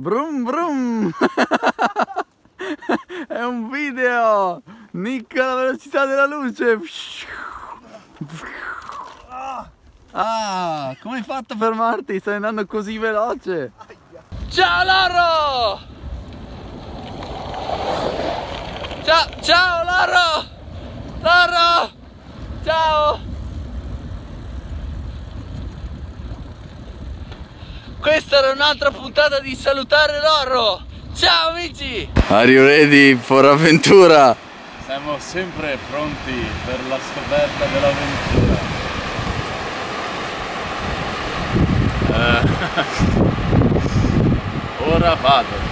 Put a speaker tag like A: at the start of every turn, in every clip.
A: Brum brum! È un video! Nicca la velocità della luce! Ah, come hai fatto a fermarti? Stai andando così veloce! Ciao Loro! Ciao, ciao Loro! Loro! Ciao! Questa era un'altra puntata di Salutare Loro! Ciao amici! Are you ready for avventura?
B: Siamo sempre pronti per la scoperta dell'avventura. Eh, Ora vado.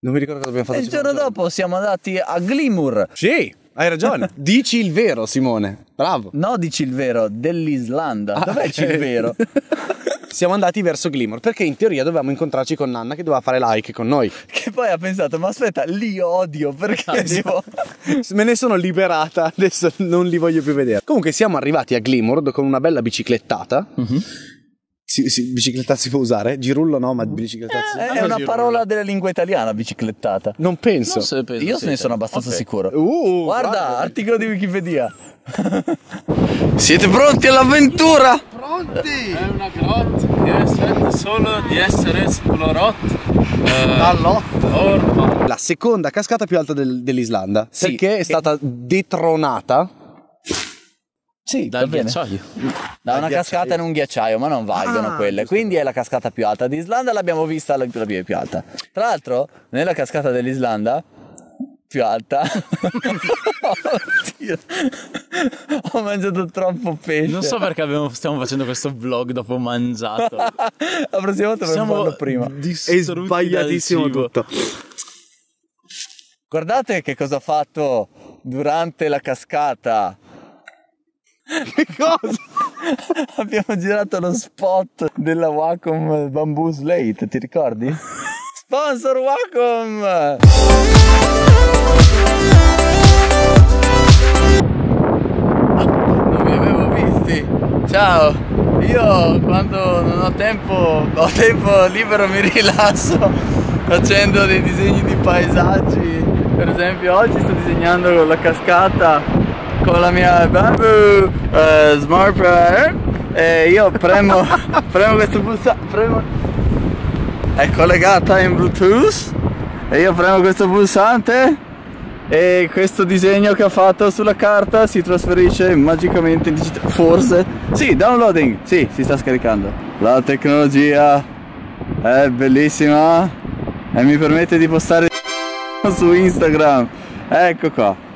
C: Non mi ricordo cosa abbiamo fatto.
A: E il giorno dopo siamo andati a Glimur.
C: Sì, hai ragione. Dici il vero, Simone. Bravo.
A: No, dici il vero, dell'Islanda. Dov'è il vero?
C: Siamo andati verso Glimmer perché in teoria dovevamo incontrarci con Nanna che doveva fare like con noi.
A: che poi ha pensato, ma aspetta, li odio perché devo...
C: Me ne sono liberata, adesso non li voglio più vedere. Comunque siamo arrivati a Glimmer con una bella biciclettata. Si, si- bicicletta si può usare? Girullo no, ma bicicletta sì.
A: È una parola della lingua italiana, biciclettata.
C: Non penso.
B: Non so, penso
A: Io ne sono
B: te.
A: abbastanza
B: Ok.
A: sicuro.
C: Uh,
A: Guarda, articolo di Wikipedia. Siete pronti all'avventura?
B: È una grotta che aspetta solo di essere esplorata. Eh.
C: La seconda cascata più alta del- dell'Islanda.
A: Sì.
C: Perché è stata detronata.
A: Sì,
B: Dal ghiacciaio.
A: Da una cascata in un ghiacciaio, ma non valgono
C: Ah,
A: quelle. Quindi è la cascata più alta d'Islanda, l'abbiamo vista la, la più alta. Tra l'altro, nella cascata dell'Islanda più alta. Oddio. Ho mangiato troppo pesce.
B: Non so perché abbiamo- stiamo facendo questo vlog dopo mangiato.
A: La prossima volta
B: Siamo
A: farlo prima.
C: È sbagliatissimo tutto.
A: Guardate che cosa ha fatto durante la cascata.
C: Che cosa?
A: Abbiamo girato lo spot della Wacom Bamboo Slate, ti ricordi? Sponsor Wacom! Non vi avevo visti. Ciao. Io quando non ho tempo, ho tempo libero mi rilasso facendo dei disegni di paesaggi. Per esempio oggi sto disegnando la cascata con la mia Bamboo eh, Smart Prayer e io premo, premo questo pulsante, premo, è collegata in Bluetooth e io premo questo pulsante e questo disegno che ha fatto sulla carta si trasferisce magicamente in digitale. Forse. Sì, downloading. Sì, si sta scaricando. La tecnologia è bellissima e mi permette di postare su Instagram. Ecco qua.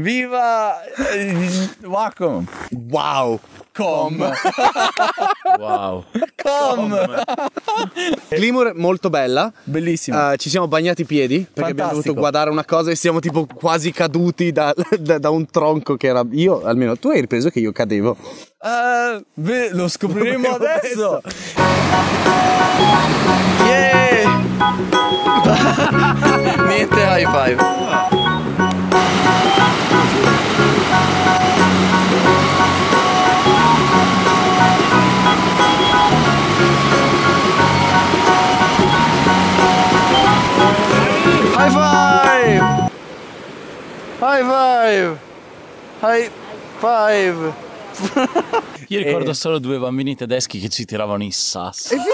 A: Viva eh, Wacom!
C: Wow.
A: Com!
B: Wow.
A: Com!
C: Glimmer molto bella.
A: Bellissimo.
C: Eh, ci siamo bagnati i piedi perché abbiamo
A: Fantastico.
C: dovuto guardare una cosa e siamo tipo quasi caduti da, da- da un tronco che era io almeno tu hai ripreso che io cadevo
A: Eh, beh, lo scopriremo adesso. Yeah! Niente high five. High five! High five! High five!
B: Io ricordo solo due bambini tedeschi che ci tiravano i sassi.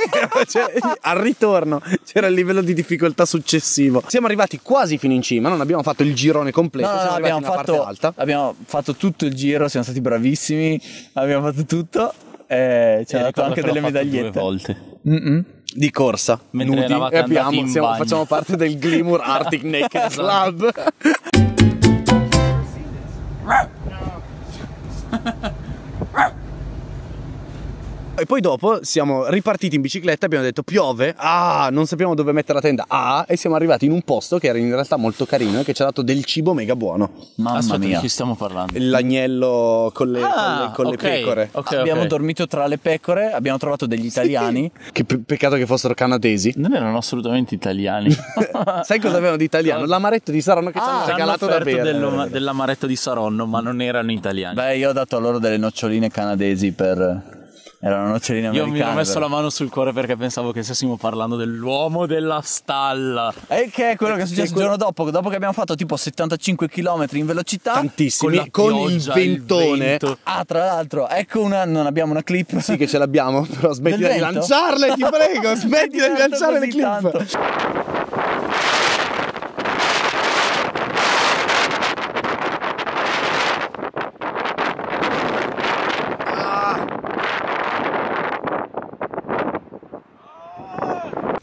C: Cioè, al ritorno c'era il livello di difficoltà successivo siamo arrivati quasi fino in cima non abbiamo fatto il girone completo
A: No, no,
C: siamo
A: no,
C: arrivati
A: abbiamo fatto,
C: alta
A: abbiamo fatto tutto il giro, siamo stati bravissimi, abbiamo fatto tutto e ci
B: E
A: hanno dato anche delle medagliette.
B: Due volte.
A: Mm-mm.
C: di corsa
B: Mentre
C: nudi e abbiamo,
B: in
C: siamo- facciamo parte del Glamour Arctic Naked
B: Esatto.
C: Club E poi dopo siamo ripartiti in bicicletta, abbiamo detto piove, ah, non sappiamo dove mettere la tenda, ah, e siamo arrivati in un posto che era in realtà molto carino e che ci ha dato del cibo mega buono.
A: Mamma
B: Aspetta,
A: mia.
B: di chi stiamo parlando?
C: L'agnello con le,
B: Ah,
C: con le, con le
B: ok,
C: pecore.
B: ok,
A: abbiamo
B: ok.
A: dormito tra le pecore, abbiamo trovato degli italiani.
C: Che pe- peccato che fossero canadesi.
B: Non erano assolutamente italiani.
C: Sai cosa avevano di italiano? L'amaretto di Saronno che ci hanno
B: Ah, ci hanno
C: regalato da bere.
B: dell'amaretto di Saronno, ma non erano italiani.
A: Beh, io ho dato a loro delle noccioline canadesi per... Erano noccioline
B: Io
A: americane.
B: mi ho messo
A: però.
B: la mano sul cuore perché pensavo che stessimo parlando dell'uomo della stalla.
A: E che è quello che è successo il giorno dopo, dopo che abbiamo fatto tipo 75 km in velocità.
C: Tantissimi.
B: Con
C: Con, il
B: pioggia, il
C: ventone.
B: vento.
A: Ah, tra l'altro, ecco una. Non abbiamo una clip.
C: Sì che ce l'abbiamo, però smettila di lanciarle, ti prego, smettila di
A: Tanto
C: lanciare le clip.
A: tanto.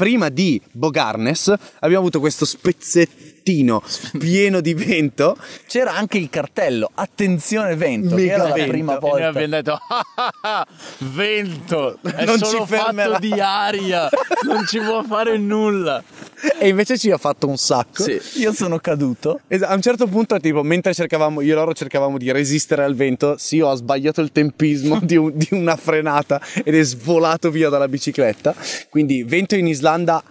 C: Prima di Bogarnes abbiamo avuto questo spezzettino pieno di vento.
A: C'era anche il cartello. Attenzione, vento.
C: Mega
A: che era la
C: vento.
A: prima
B: E noi
A: volta.
B: abbiamo detto "Ah, ah, ah, vento, è
C: Non
B: solo
C: ci fermerà."
B: fatto di aria, non ci può fare nulla.
C: E invece ci ha fatto un sacco.
A: Sì, io sono caduto.
C: Esa- a un certo punto, tipo, mentre cercavamo, io e loro cercavamo di resistere al vento, sì, ho sbagliato il tempismo di, un- di una frenata ed è svolato via dalla bicicletta. Quindi, vento in Islanda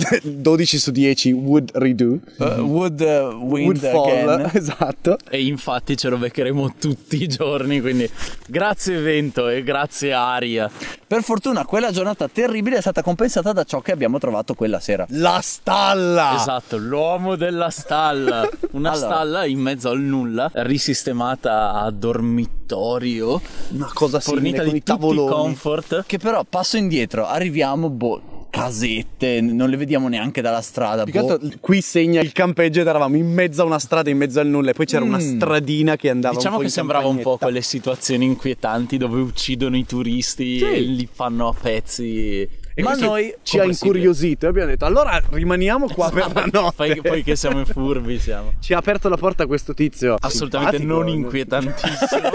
C: 12 su 10 would redo.
A: Uh, would uh,
C: fall,
A: again.
C: esatto.
B: E infatti ce lo beccheremo tutti i giorni, quindi grazie vento e grazie aria.
A: Per fortuna quella giornata terribile è stata compensata da ciò che abbiamo trovato quella sera.
C: La stalla!
B: Esatto, l'uomo della stalla. Una
A: Allora.
B: stalla in mezzo al nulla, risistemata a dormitorio,
C: Una cosa simile
B: fornita
C: con
B: di
C: i
B: tutti i comfort.
A: Che però passo indietro, arriviamo, boh, casette, non le vediamo neanche dalla strada.
C: Più che
A: boh.
C: altro, qui segna il campeggio ed eravamo in mezzo a una strada, in mezzo al nulla, e poi c'era una stradina che andava
B: Diciamo
C: un po'
B: che
C: in
B: sembrava un po' quelle situazioni inquietanti dove uccidono i turisti
C: Sì.
B: e li fanno a pezzi.
C: E
A: Ma noi
C: ci ha incuriosito e abbiamo detto allora rimaniamo qua per la notte.
B: Poi, poi che siamo furbi siamo.
C: Ci ha aperto la porta questo tizio.
B: Assolutamente non inquietantissimo.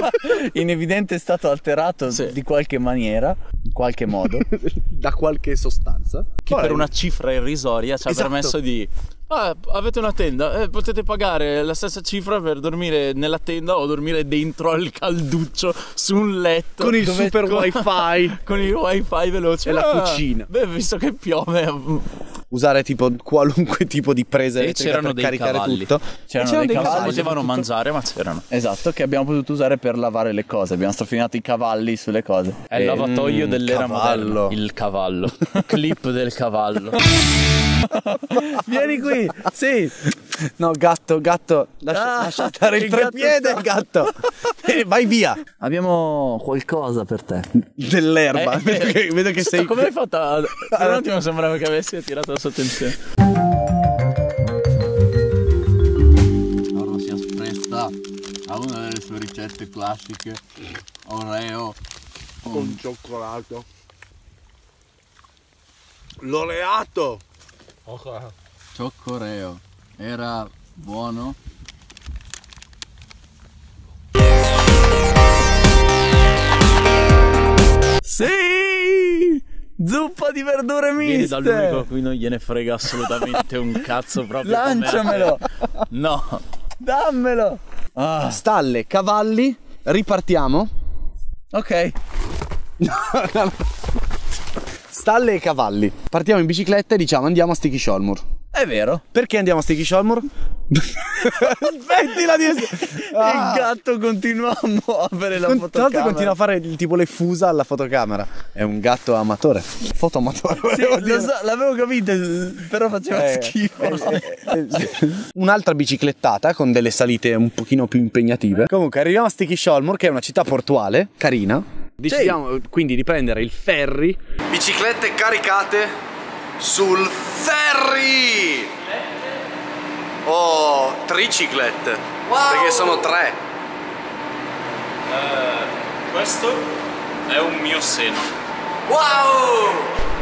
A: in evidente stato alterato
B: Sì.
A: di qualche maniera, in qualche modo.
C: da qualche sostanza.
B: che per una cifra irrisoria ci ha
C: Esatto.
B: permesso di "Ah, avete una tenda eh, potete pagare la stessa cifra per dormire nella tenda o dormire dentro al calduccio su un letto
C: Con il
B: dove-
C: super
B: con-
C: wifi.
B: con il wifi veloce
C: E la
B: Ah,
C: cucina.
B: beh visto che piove mm,
C: Usare tipo qualunque tipo di presa
B: E c'erano
C: per
B: dei
C: caricare
B: cavalli.
C: tutto.
A: C'erano
C: c'erano
A: dei cavalli.
B: potevano
C: tutto.
B: mangiare ma c'erano
A: Esatto, che abbiamo potuto usare per lavare le cose. Abbiamo strofinato i cavalli sulle cose.
B: è il
A: E-
B: lavatoio
C: mm,
B: dell'era
C: cavallo.
B: moderna il cavallo clip del cavallo
A: Vieni qui! Sì!
C: No, gatto, gatto, lascia,
A: Ah,
C: lascia stare il
A: il gatto
C: trepiede, gatto. Eh, vai via
A: Abbiamo qualcosa per te.
C: dell'erba.
B: Eh,
C: vedo, che, vedo che sei
B: come hai fatto a... per un attimo sembrava che avessi attirato la sua attenzione
A: Ora si espressa a una delle sue ricette classiche, Oreo
C: con cioccolato. L'oleato.
A: Cioccoreo. Era buono? Sì! Zuppa di verdure
B: Vieni
A: miste!
B: dall'unico a cui non gliene frega assolutamente un cazzo proprio.
A: Lanciamelo!
B: No
A: Dammelo! Ah,
C: Stalle, cavalli, ripartiamo.
A: ok.
C: Stalle e cavalli. Partiamo in bicicletta e diciamo andiamo a Sticky Sholmur.
A: È vero.
C: Perché andiamo a Sticky Sholmur? Smettila di Ah.
A: Il gatto continua a muovere la
C: Con- Tra l'altro
A: fotocamera.
C: continua a fare il- tipo le fusa alla fotocamera. È un gatto amatore. Fotoamatore.
A: Sì, so, l'avevo capito, però faceva
C: Eh,
A: schifo.
C: eh, eh, eh, Un'altra biciclettata con delle salite un pochino più impegnative. Comunque arriviamo a Sticky Sholmur, che è una città portuale, carina. Decidiamo quindi di prendere il ferry. Biciclette caricate sul ferry! Oh, triciclette. Perché sono tre.
B: Questo è un mio seno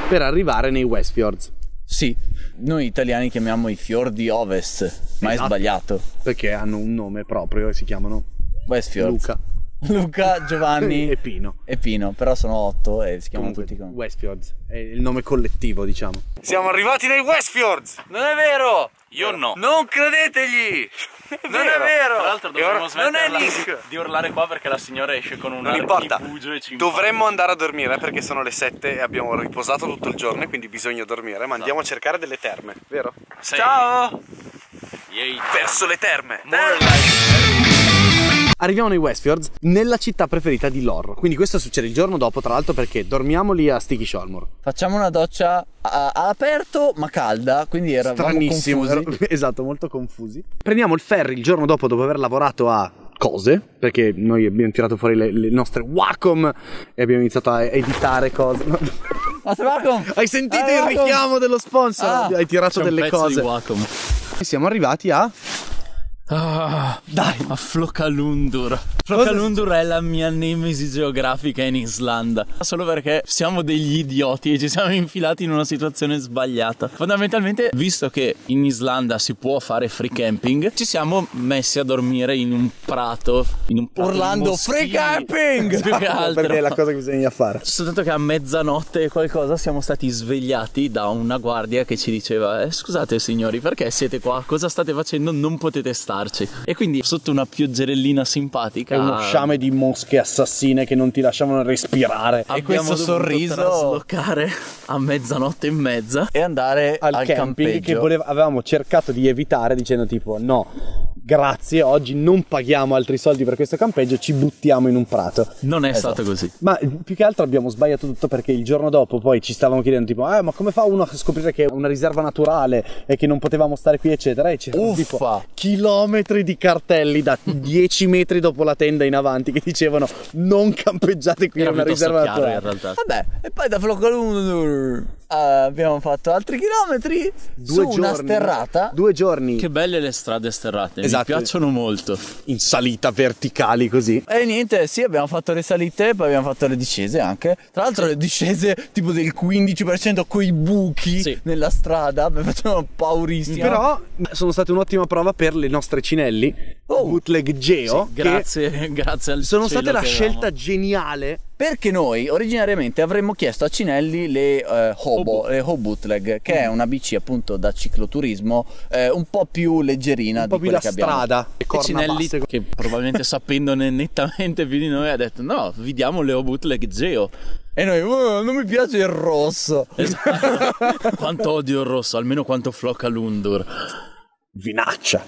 C: Per arrivare nei Westfjords.
A: Sì, noi italiani chiamiamo i fiordi ovest, ma è
C: Esatto.
A: sbagliato.
C: Perché hanno un nome proprio e si chiamano
A: Westfjords.
C: Luca.
A: Luca, Giovanni
C: e Pino.
A: e Pino, però sono otto e si chiamano
C: Comunque,
A: tutti con...
C: Westfjords è il nome collettivo, diciamo. Siamo arrivati nei Westfjords!
A: Non è vero!
B: Io no.
A: Non credetegli! Non è
B: Tra
A: vero!
B: l'altro dovremmo
A: è
B: smetterla di urlare qua perché la signora esce con un
C: Non importa,
B: archibugio e ci
C: dovremmo andare a dormire perché sono le 7 e abbiamo riposato tutto il giorno e quindi bisogna dormire, ma andiamo a cercare delle terme, vero?
B: Sei-
A: Ciao!
B: Yay.
C: Verso le terme!
B: More like-
C: Arriviamo nei Westfjords, nella città preferita di Lor. Quindi questo succede il giorno dopo, tra l'altro, perché dormiamo lì a Sticky Sholmore.
A: Facciamo una doccia a- all'aperto ma calda, quindi eravamo
C: Stranissimo,
A: confusi.
C: ero- esatto, molto confusi. Prendiamo il ferry il giorno dopo, dopo aver lavorato a cose, perché noi abbiamo tirato fuori le, le nostre Wacom e abbiamo iniziato a editare cose.
A: Ma Wacom!
C: Hai sentito
A: Ah,
C: il
A: Wacom!
C: richiamo dello sponsor?
A: Ah,
C: Hai tirato
B: C'è un
C: delle
B: pezzo di
C: cose.
B: Wacom.
C: E siamo arrivati a
B: Ah, dai, a Flokalundur. Flokalundur è la mia nemesi geografica in Islanda. Solo perché siamo degli idioti e ci siamo infilati in una situazione sbagliata. Fondamentalmente, visto che in Islanda si può fare free camping, ci siamo messi a dormire in un prato. In un prato
A: Orlando, free camping!
B: Più che altro.
C: perché è la cosa che bisogna fare.
B: Soltanto che a mezzanotte e qualcosa siamo stati svegliati da una guardia che ci diceva eh, scusate signori perché siete qua? Cosa state facendo? Non potete starci. E quindi sotto una pioggerellina simpatica
C: È uno sciame di mosche assassine che non ti lasciavano respirare.
A: E questo
B: abbiamo dovuto
A: sorriso-
B: traslocare a mezzanotte e mezza.
A: E andare
C: Al,
A: al,
C: camping che
A: campeggio.
C: voleva- avevamo cercato di evitare dicendo tipo no, grazie, oggi non paghiamo altri soldi per questo campeggio, ci buttiamo in un prato.
B: Non è
A: Esatto.
B: stato così.
C: Ma eh, più che altro abbiamo sbagliato tutto perché il giorno dopo poi ci stavamo chiedendo tipo eh, ma come fa uno a scoprire che è una riserva naturale e che non potevamo stare qui eccetera e c'erano
A: Uffa.
C: tipo chilometri di cartelli da 10 metri dopo la tenda in avanti che dicevano non campeggiate qui
B: Era
C: è una riserva
B: chiaro in
C: naturale.
B: realtà.
A: Vabbè, e poi da Flocolundur abbiamo fatto altri chilometri
C: Due
A: su una
C: giorni,
A: sterrata.
C: Due giorni
B: Che belle le strade sterrate,
C: Esatto.
B: Mi piacciono molto.
C: in salita verticali così.
A: E niente, sì, abbiamo fatto le salite, poi abbiamo fatto le discese anche. Tra l'altro le discese tipo del 15% coi buchi
B: Sì.
A: nella strada, mi facevano paurissimo.
C: Però sono state un'ottima prova per le nostre cinelli
A: Oh.
C: bootleg Geo che
B: Grazie, grazie al
C: sono state la scelta
B: avevamo.
C: geniale
A: Perché noi originariamente avremmo chiesto a Cinelli le eh, Hobo, le Ho Bootleg, che è una bici appunto da cicloturismo eh, un po' più leggerina
C: un po'
A: di
C: più
A: quelle
C: la
A: che abbiamo.
C: strada
B: E
C: corna
B: Cinelli,
C: basse.
B: che probabilmente sapendone nettamente più di noi, ha detto: No, vi diamo le O bootleg Geo.
A: E noi, "Oh, non mi piace il rosso.
B: Esatto. quanto odio il rosso, almeno quanto flocca l'Undur.
C: vinaccia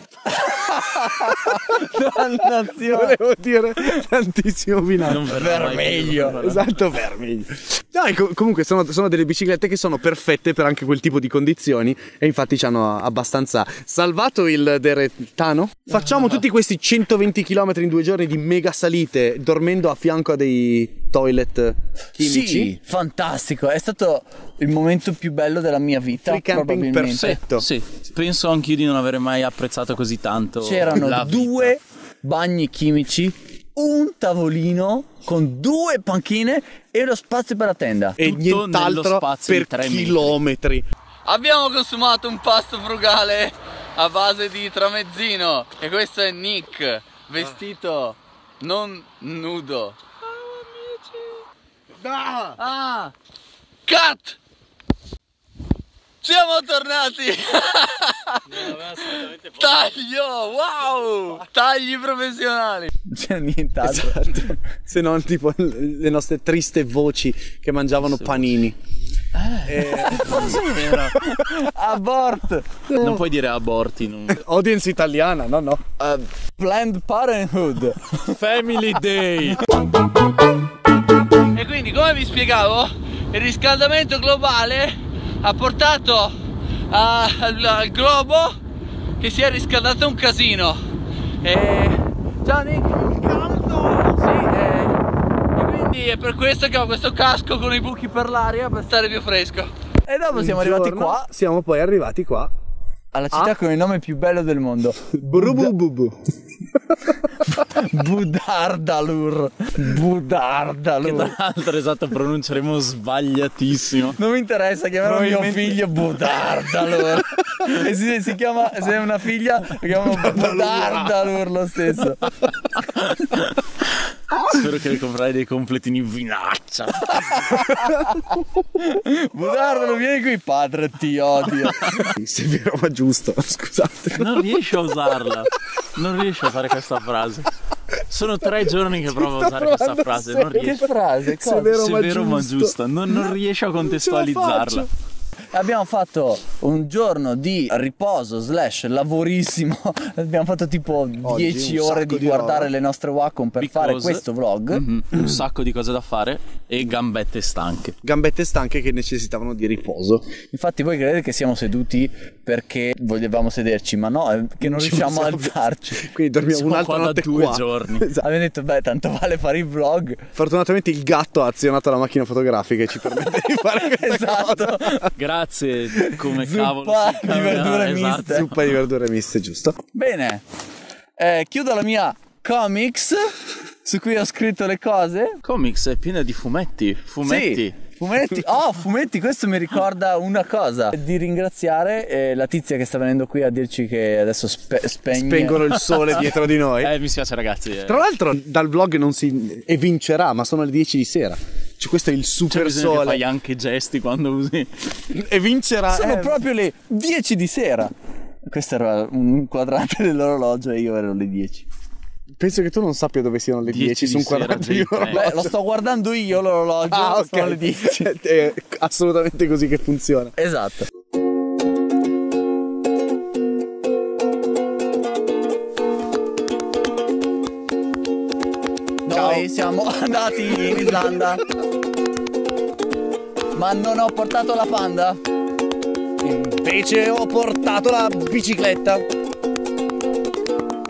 A: Dannazione.
C: volevo dire tantissimo
A: Vermeglio.
B: più.
C: Esatto, vermiglio. Dai, co- comunque sono, sono delle biciclette che sono perfette per anche quel tipo di condizioni e infatti ci hanno abbastanza salvato il Deretano. Facciamo tutti questi 120 km in due giorni di mega salite dormendo a fianco a dei toilet chimici.
A: Sì, fantastico. È stato il momento più bello della mia vita.
C: Free camping perfetto.
B: Sì, penso anch'io di non avere mai apprezzato così tanto.
A: C'erano due bagni chimici, un tavolino con due panchine e lo spazio per la tenda.
C: E
B: Tutto
C: nient'altro per
B: tre metri.
C: chilometri.
A: Abbiamo consumato un pasto frugale a base di tramezzino e questo è Nick, vestito non nudo. Ah! Cut! Siamo tornati! Taglio! Wow! Tagli professionali! C'è nient'altro.
C: Esatto. Se non tipo le nostre triste voci che mangiavano panini.
A: Abort!
B: Non puoi dire aborti. non-
C: Audience italiana, no, no.
A: Uh, Planned Parenthood.
B: Family Day.
A: E quindi, come vi spiegavo, il riscaldamento globale ha portato a- al, al globo che si è riscaldato un casino. E... Ciao Nick! Caldo! Sì, e... e quindi è per questo che ho questo casco con i buchi per l'aria per stare più fresco. E dopo siamo
C: Un
A: arrivati
C: giorno
A: qua,
C: Siamo poi arrivati qua.
A: alla città
C: Ah.
A: con il nome più bello del mondo.
C: Brubububu.
A: Budardalur.
B: Che
A: Budardalur.
B: tra l'altro esatto pronunceremo sbagliatissimo.
A: Non mi interessa chiamare mio figlio Budardalur. e se si chiama, se è una figlia, lo chiamano Budardalur lo stesso.
B: Spero che comprai dei completini vinaccia.
A: Budardo, non vieni qui, padre, ti odio.
C: Se è vero, ma giusto. Scusate.
B: Non riesci a usarla. Non riesci a fare questa frase. Sono tre giorni che provo a usare questa frase. Non
A: Che
B: riesco.
A: frase?
C: Se è vero, ma
B: Severo ma
C: giusto.
B: giusta. Non, non riesci a contestualizzarla.
A: Abbiamo fatto un giorno di riposo slash lavorissimo. Abbiamo fatto tipo 10
C: un
A: ore di,
C: di
A: guardare
C: roba.
A: le nostre Wacom per
B: Because-
A: fare questo vlog.
B: Mhm, Un sacco di cose da fare e gambette stanche.
C: Gambette stanche che necessitavano di riposo.
A: Infatti voi credete che siamo seduti perché volevamo sederci, ma no, è che non
C: Ci
A: riusciamo a alzarci.
C: Quindi dormiamo
B: Siamo
C: un'altra
B: qua da
C: notte
B: due
C: qua.
B: giorni.
C: Esatto.
A: Abbiamo detto, beh, tanto vale fare il vlog.
C: Fortunatamente il gatto ha azionato la macchina fotografica e ci permette di fare questa
A: esatto.
C: cosa.
B: Grazie, come
A: Zuppa
B: cavolo.
A: di verdure
B: esatto.
A: miste.
C: Zuppa di verdure miste, giusto?
A: Bene, Eh, chiudo la mia comics su cui ho scritto le cose.
B: Comics è piena di fumetti. Fumetti.
A: Sì, fumetti. Oh, fumetti, questo mi ricorda una cosa. Di ringraziare eh, la tizia che sta venendo qui a dirci che adesso spe- spegne.
C: Spengono il sole dietro di noi.
B: Eh, mi spiace ragazzi. eh.
C: Tra l'altro dal vlog non si evincerà, ma sono le 10 di sera. Cioè questo è il
B: C'è
C: super
B: che
C: sole.
B: fai anche gesti quando usi.
C: E vincerà.
A: Sono
C: eh,
A: proprio le 10 di sera. Questo era un quadrante dell'orologio e io ero le 10.
C: Penso che tu non sappia dove siano le
B: 10
C: 10 su
B: di
C: un
B: sera,
C: quadrante di
B: zitta, eh.
C: orologio.
A: Beh, lo sto guardando io l'orologio.
C: Ah, ok.
A: Sono le 10.
C: è assolutamente così che funziona.
A: Esatto. Noi siamo andati in Islanda. Ma non ho portato la panda.
C: Invece ho portato la bicicletta.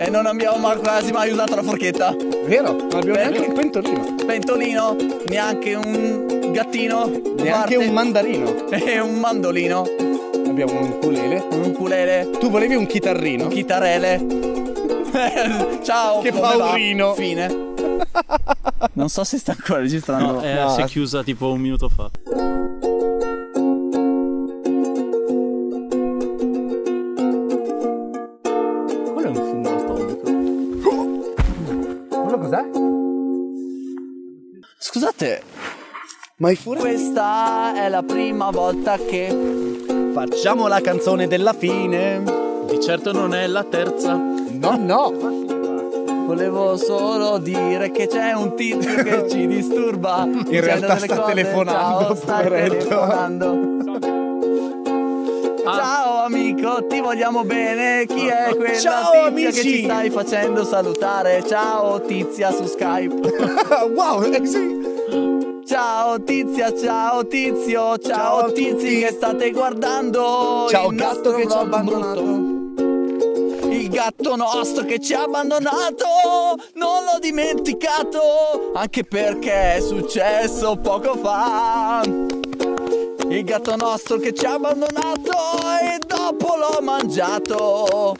A: E non abbiamo quasi mai usato la forchetta.
C: Vero? Non abbiamo
A: Beh,
C: neanche il pentolino.
A: Pentolino, neanche un gattino.
C: Neanche un mandarino.
A: E un mandolino.
C: Abbiamo un ukulele.
A: Un ukulele.
C: Tu volevi un chitarrino.
A: chitarrele. Ciao,
C: Che paurino.
A: Fine. Non so se sta ancora registrando.
B: No, eh,
C: No.
B: si è chiusa tipo un minuto fa.
C: Mai fuori.
A: questa è la prima volta che
C: Facciamo la canzone della fine.
B: Di certo non è la terza.
C: No, no.
A: volevo solo dire che c'è un tizio che ci disturba. In
C: realtà sta telefonando,
A: Ciao, telefonando.
B: Ah.
A: Ciao amico, ti vogliamo bene. Chi è quella
C: Ciao,
A: tizia
C: amici.
A: che ci stai facendo salutare? Ciao tizia su Skype.
C: wow, eh, sì.
A: Ciao tizia, ciao tizio, ciao,
C: Ciao
A: tizi che state guardando
C: Ciao,
A: il
C: gatto che ci ha abbandonato.
A: brutto. Il gatto nostro che ci ha abbandonato, non l'ho dimenticato, anche perché è successo poco fa. Il gatto nostro che ci ha abbandonato e dopo l'ho mangiato.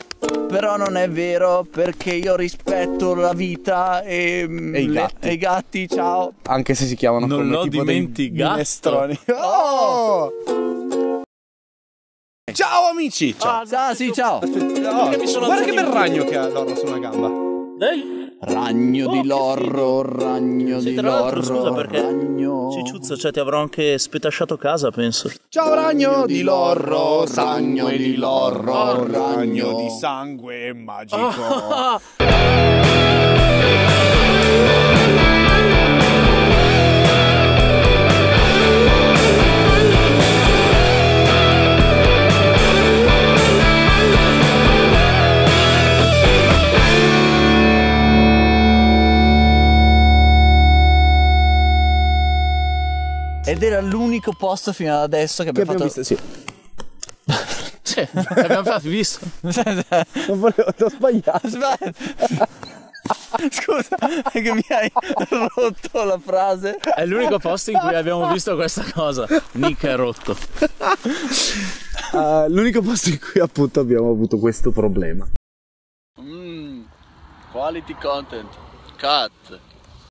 A: Però non è vero perché io rispetto la vita e,
C: E i
A: le-
C: gatti.
A: e i gatti, ciao.
C: Anche se si chiamano
B: Non
C: come
B: l'ho
C: tipo dei
B: dimenticato.
C: minestroni. Oh! Ciao amici! Ciao.
A: Ah, sì, ciao.
C: Oh,
B: mi sono
C: guarda che bel ragno che ha l'orro su una gamba.
B: Dai.
A: Ragno
B: Oh,
A: di lorro, ragno
B: Sì,
A: di lorro,
B: scusa, perché
A: ragno.
B: Cicciuzza, cioè ti avrò anche spetasciato casa, penso.
C: Ciao ragno di lorro,
A: ragno di
C: lorro, ragno
A: ragno.
C: di sangue magico.
A: Ed era l'unico posto fino ad adesso che
C: Che
A: abbiamo
C: abbiamo
A: fatto.
C: visto, sì.
B: Sì, abbiamo fatto, visto.
C: Non volevo, ho sbagliato.
A: Scusa, è che mi hai rotto la frase.
B: È l'unico posto in cui abbiamo visto questa cosa. Nick è rotto.
C: Ah, l'unico posto in cui appunto abbiamo avuto questo problema.
A: Mm, quality content. Cut.